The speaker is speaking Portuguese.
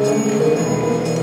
Música